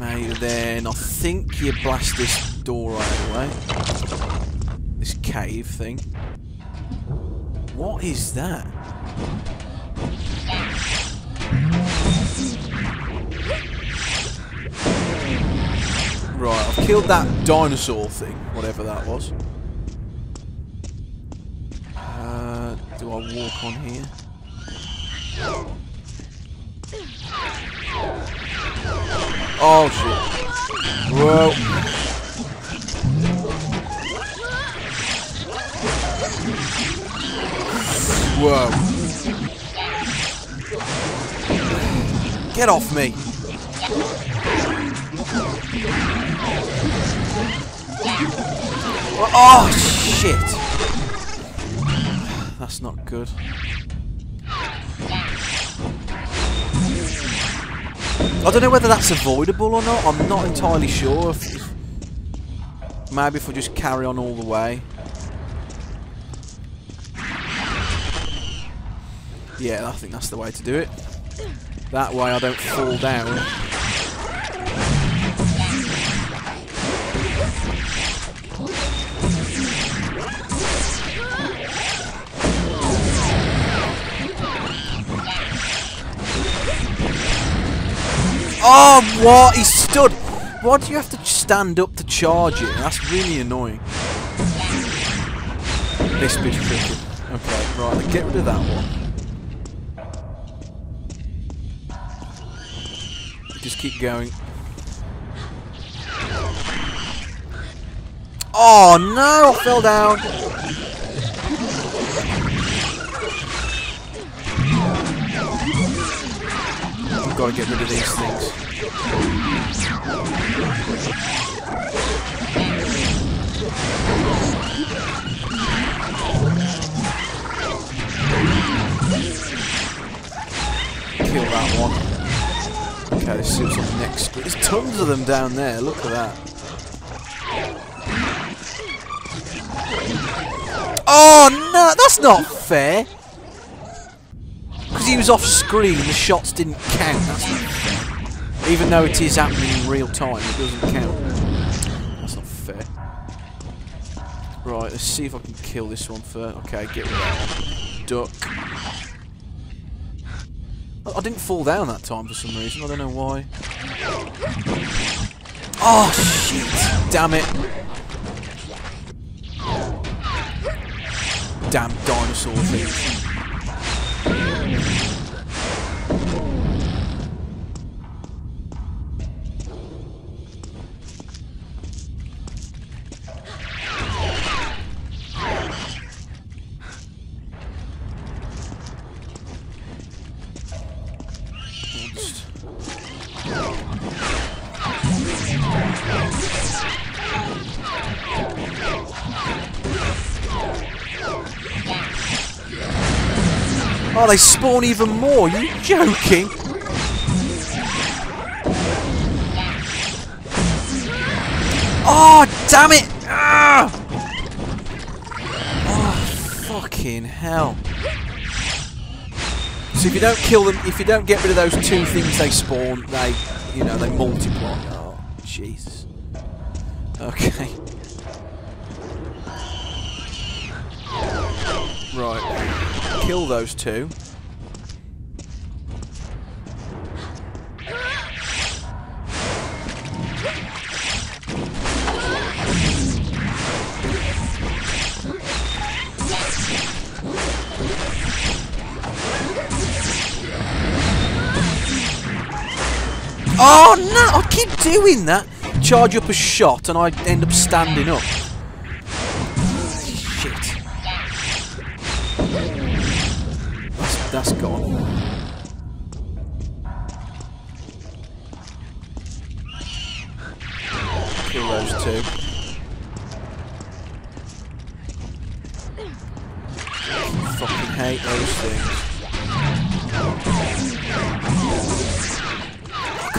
Then I think you blast this door right away. This cave thing. What is that? Right, I've killed that dinosaur thing, whatever that was. Uh, do I walk on here? Oh shit. Whoa. Whoa. Get off me. Oh shit. That's not good. I don't know whether that's avoidable or not. I'm not entirely sure. If, if maybe if we just carry on all the way. Yeah, I think that's the way to do it. That way I don't fall down. Oh, what? He stood. Why do you have to stand up to charge it? That's really annoying. This bit's tricky. Okay, right, get rid of that one. Just keep going. Oh no, I fell down. I've got to get rid of these things. Kill that one. Okay, let's see what's on the next screen. There's tons of them down there. Look at that. Oh no, that's not fair. He was off screen, the shots didn't count. That's. Even though it is happening in real time, it doesn't count. That's not fair. Right, let's see if I can kill this one first. Okay, get rid of that. Duck. I didn't fall down that time for some reason. I don't know why. Oh shit! Damn it! Damn dinosaur things. Just- Oh, they spawn even more. You joking? Oh, damn it! Ah! Oh, fucking hell. So if you don't kill them, if you don't get rid of those two things they spawn, they, you know, they multiply. Oh, Jesus. Okay. Right. Kill those two. Oh no! I keep doing that. Charge up a shot and I end up standing up. Shit. That's, that's gone. Kill those two. Fucking hate those things.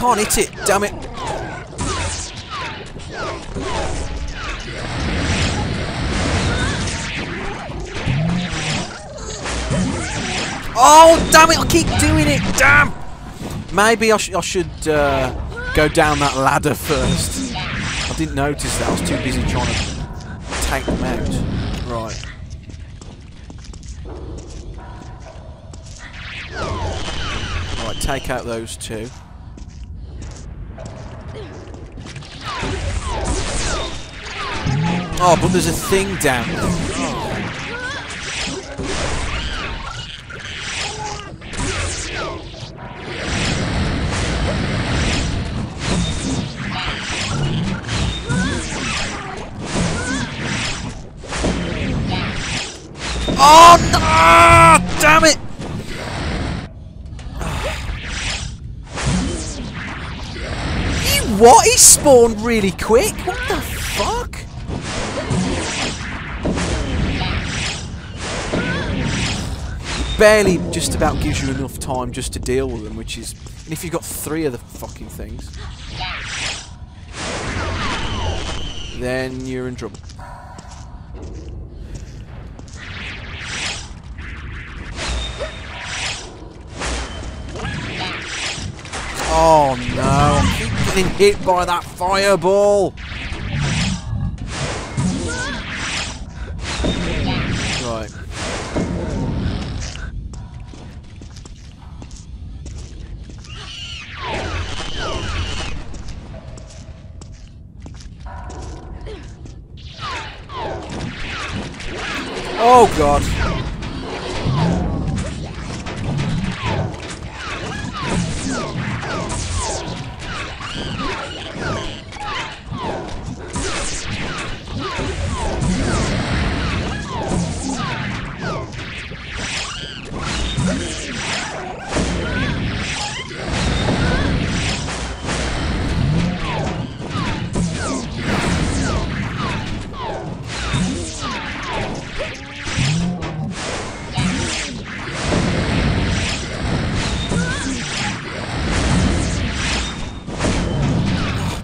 Can't hit it, damn it. Oh, damn it, I keep doing it, damn! Maybe I, sh I should, uh, go down that ladder first. I didn't notice that. I was too busy trying to take them out. Right. Right, take out those two. Oh, but there's a thing down. Oh no! Ah, Damn it! What? He spawned really quick. What the Barely just about gives you enough time just to deal with them, which is... And if you've got three of the fucking things... Then you're in trouble. Oh no, I keep getting hit by that fireball! Oh god.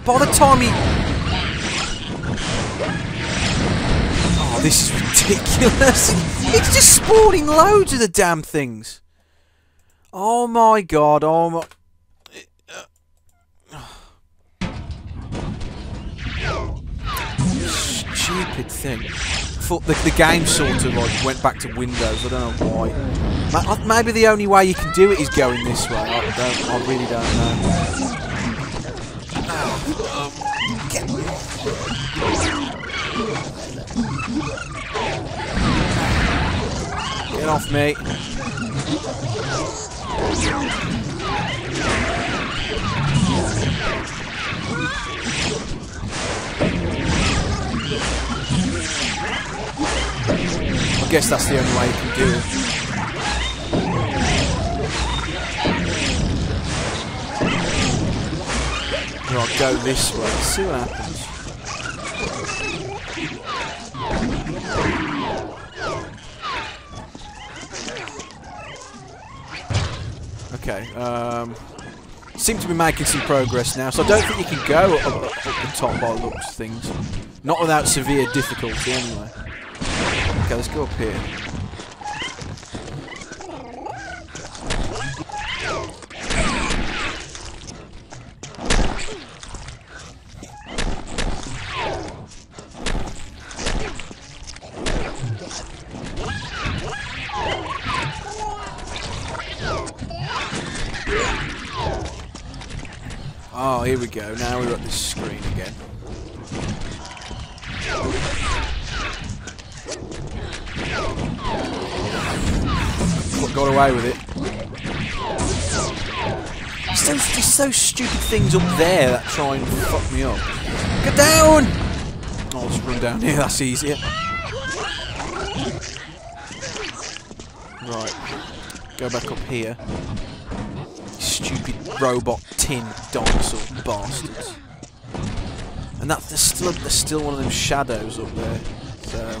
By the time he... Oh, this is ridiculous. It's just spawning loads of the damn things. Oh my god, oh my... Stupid thing. The, the game sort of like went back to Windows, I don't know why. Maybe the only way you can do it is going this way. I don't. I really don't know. Get off me. I guess that's the only way you can do it. Right, go this way. See what happens. Okay, um... Seem to be making some progress now, so I don't think you can go up, up, up the top by looks of things. Not without severe difficulty, anyway. Okay, let's go up here. Got- away with it. There's so stupid things up there that try and fuck me up. Get down! I'll just run down here. That's easier. Right. Go back up here. Stupid robot tin dinosaur bastards. And that there's still there's still one of them shadows up there. So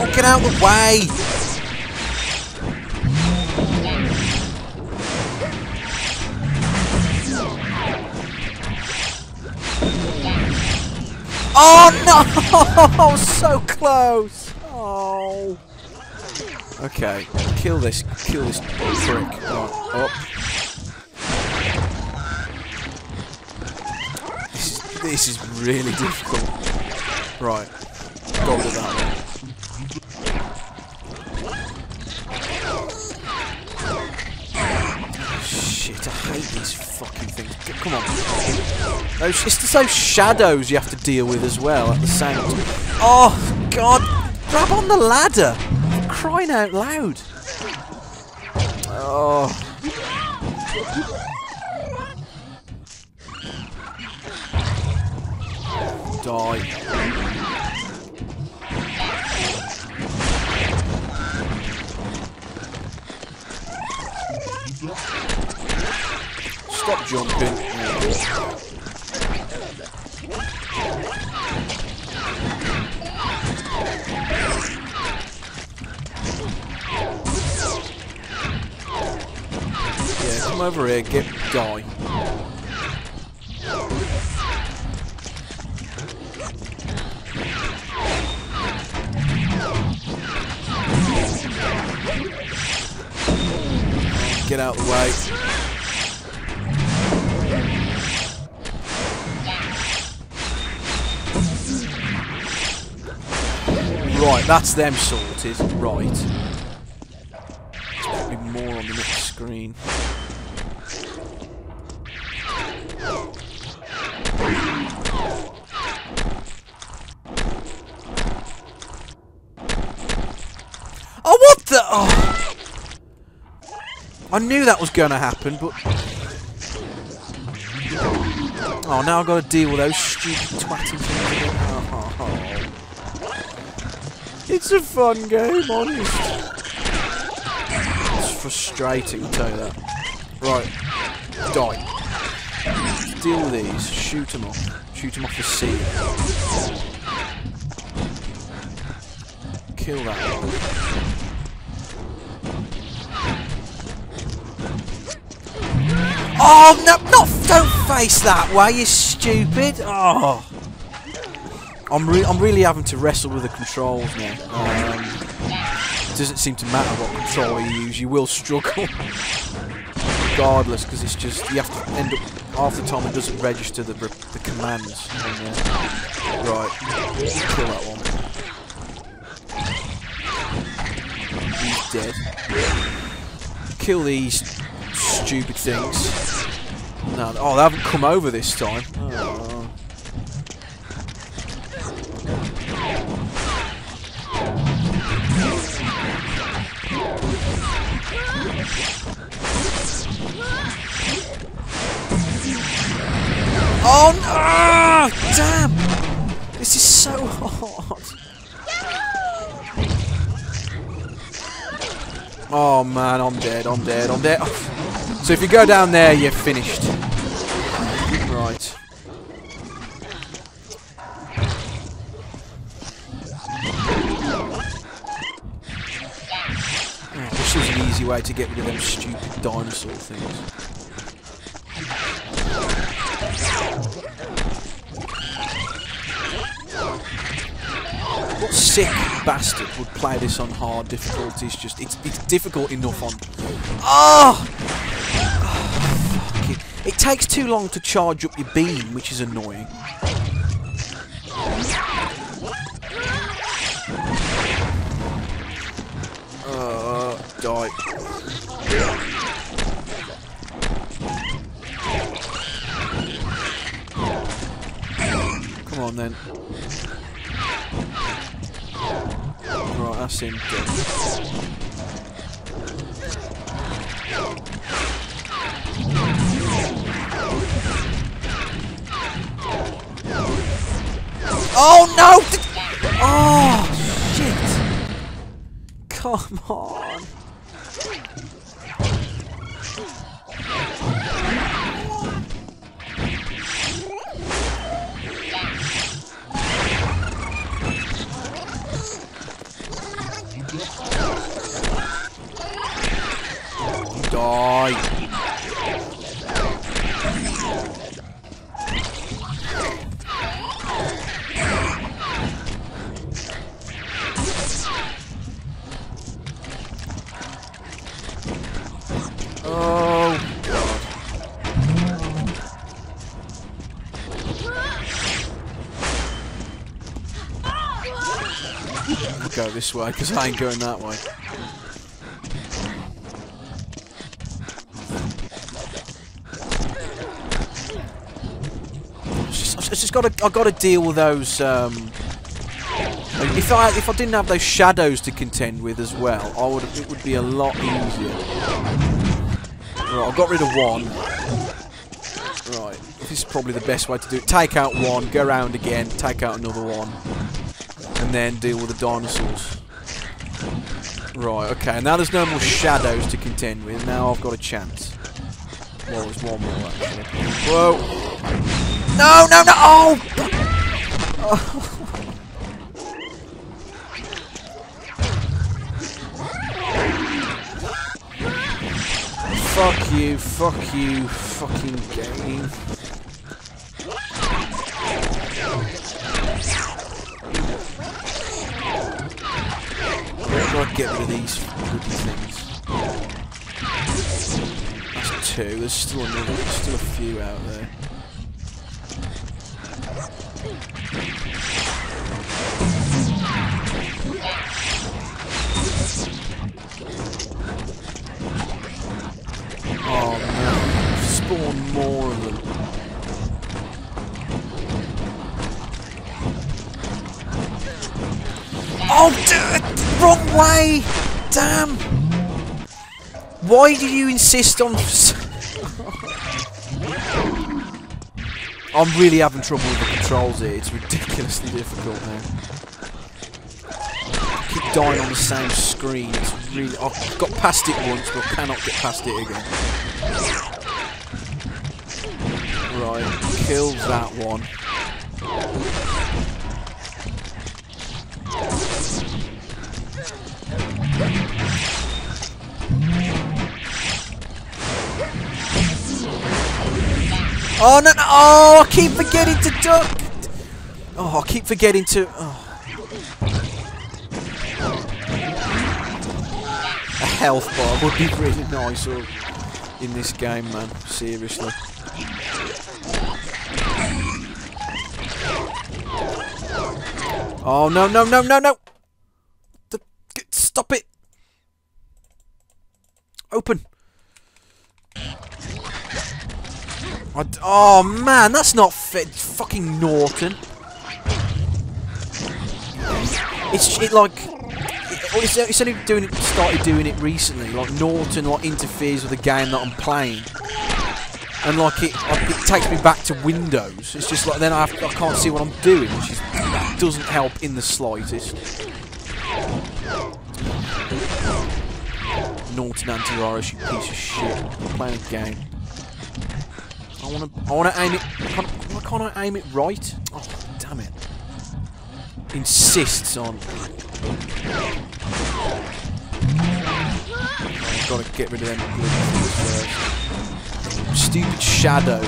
Oh get out of the way! Oh no! so close! Oh. Okay, kill this, kill this prick. This is, this is really difficult. Right, go with that Shit, I hate these fucking things. Come on. Those, it's those shadows you have to deal with as well at the same time. Oh, God. Grab on the ladder. For crying out loud. Oh. Die. Stop jumping. Yeah, come over here, get die. Get out of the way. Right, that's them sorted. Right. There's probably more on the next screen. Oh, what the? Oh. I knew that was going to happen, but... Oh, now I've got to deal with those stupid twatty things again. Oh, oh, oh. It's a fun game, honest. It's frustrating, I'll tell you that. Right. Die. Deal with these. Shoot them off. Shoot them off the sea. Kill that one. Oh no! Not don't face that way, you stupid! Oh, I'm re I'm really having to wrestle with the controls now. Um, it doesn't seem to matter what controller you use, you will struggle, regardless, because it's just you have to end up half the time it doesn't register the the commands. on there. Right, kill that one. He's dead. Kill these stupid things. No, oh, they haven't come over this time. Oh. Oh no! Ah, damn! This is so hard. Oh man, I'm dead, I'm dead, I'm dead. So if you go down there, you're finished. Right. Oh, this to get rid of them stupid dinosaur things. What sick bastard would play this on hard difficulties? Just it's it's difficult enough on. Oh! oh it. it takes too long to charge up your beam, which is annoying. Uh, die. Come on then. Right, that's him done. Oh no! Oh shit! Come on! Go this way, because I ain't going that way. I've just got to, I've got to deal with those. Um, if I if I didn't have those shadows to contend with as well, I would it would be a lot easier. Right, I got rid of one. Right, this is probably the best way to do it. Take out one, go around again, take out another one, and then deal with the dinosaurs. Right, okay, now there's no more shadows to contend with. Now I've got a chance. Well, there's one more actually. Whoa! No, no, no! Oh! oh. fuck you, fuck you, fucking game. Get rid of these things. That's two, there's still another, there's still a few out there. Oh no, spawn more of them. Oh, dude, wrong way! Damn! Why do you insist on... I'm really having trouble with the controls here. It's ridiculously difficult now. I keep dying on the same screen. It's really... I've got past it once, but cannot get past it again. Right, kill that one. Oh no, no! Oh, I keep forgetting to duck. Oh, I keep forgetting to. Oh. A health bar would be really nice in this game, man. Seriously. Oh no, no, no, no, no! Stop it! Open. Oh man, that's not fit. Fucking Norton. It's it like it's, it's only doing it, started doing it recently. Like Norton like interferes with the game that I'm playing, and like it it takes me back to Windows. It's just like then I, have, I can't see what I'm doing, which is, doesn't help in the slightest. Norton antivirus, you piece of shit. I'm playing a game. I want to. I want to aim it. Can't, why can't I aim it right? Oh, damn it! Insists on. Got to get rid of them. Stupid shadows.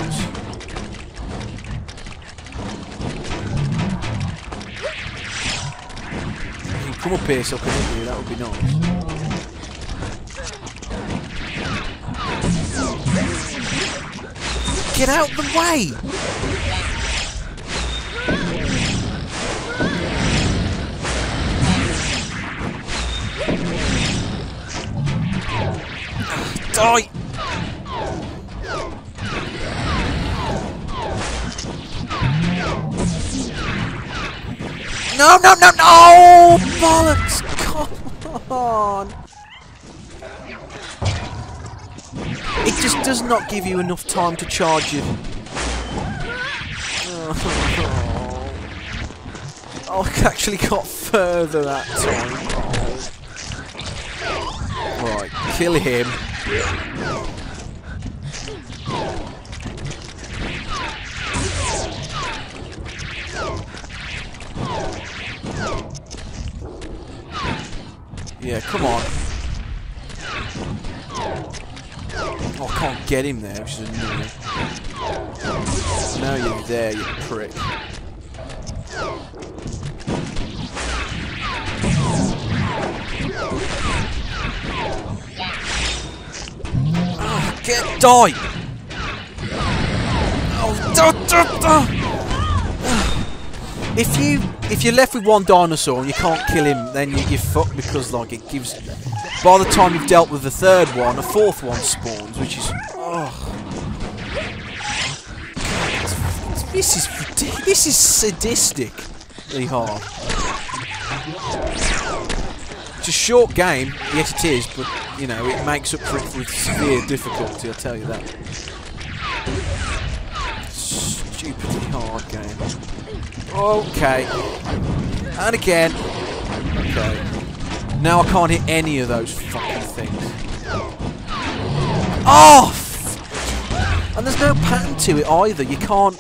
Come up here so I can hit you. That would be nice. Get out the way! Die! No, no, no, no! Bollocks! Come on! Just does not give you enough time to charge it. Oh, oh, I actually got further that time. Oh. Right, kill him. Yeah, come on. Oh, I can't get him there, which is annoying. Now you're there, you prick. Ah, get die! Oh, duh, duh. If you if you're left with one dinosaur and you can't kill him, then you, you're fucked because like it gives. By the time you've dealt with the third one, a fourth one spawns, which is. This is this is sadistically hard. It's a short game, yes it is, but you know it makes up for it with severe difficulty. I'll tell you that. Stupidly hard game. Okay. And again. Okay. Now I can't hit any of those fucking things. Oh! And there's no pattern to it either. You can't